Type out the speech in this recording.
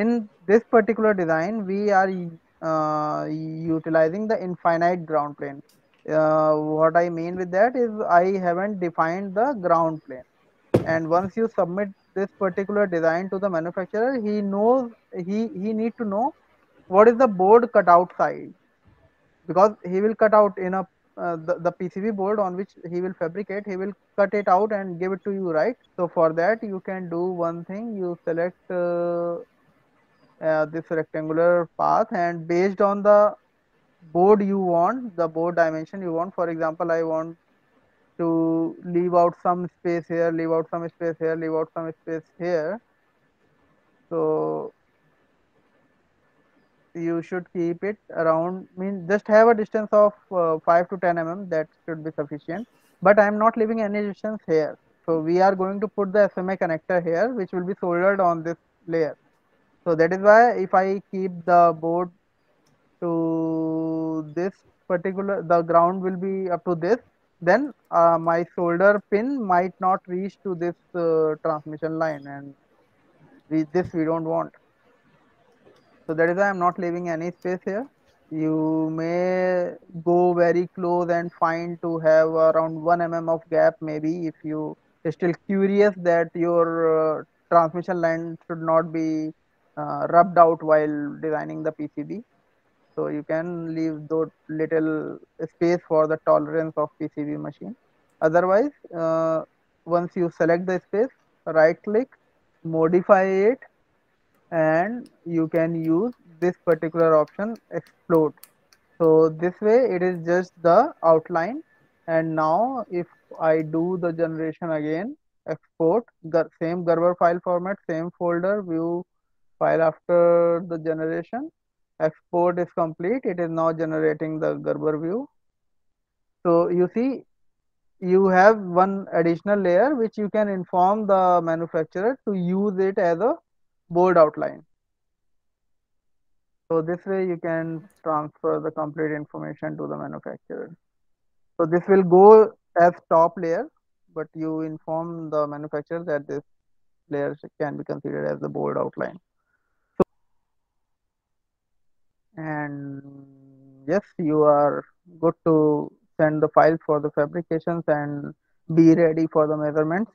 in this particular design, we are uh, utilizing the infinite ground plane. Uh, what I mean with that is I haven't defined the ground plane. And once you submit this particular design to the manufacturer, he knows he he need to know what is the board cutout size because he will cut out in a uh, the, the PCB board on which he will fabricate, he will cut it out and give it to you, right? So for that, you can do one thing, you select uh, this rectangular path and based on the board you want, the board dimension you want, for example, I want to leave out some space here, leave out some space here, leave out some space here. So you should keep it around mean just have a distance of uh, 5 to 10 mm that should be sufficient. But i am not leaving any distance here. So we are going to put the sma connector here which will be soldered on this layer so that is why if i keep the board to this particular the ground will be up to this then uh, my solder pin might not reach to this uh, transmission line and we, this we don't want so that is why I'm not leaving any space here. You may go very close and find to have around 1 mm of gap maybe if you are still curious that your uh, transmission line should not be uh, rubbed out while designing the PCB. So you can leave those little space for the tolerance of PCB machine. Otherwise, uh, once you select the space, right click, modify it and you can use this particular option explode so this way it is just the outline and now if I do the generation again export the same Gerber file format same folder view file after the generation export is complete it is now generating the Gerber view so you see you have one additional layer which you can inform the manufacturer to use it as a board outline. So this way you can transfer the complete information to the manufacturer. So this will go as top layer, but you inform the manufacturer that this layer can be considered as the board outline. So, and yes, you are good to send the file for the fabrications and be ready for the measurements.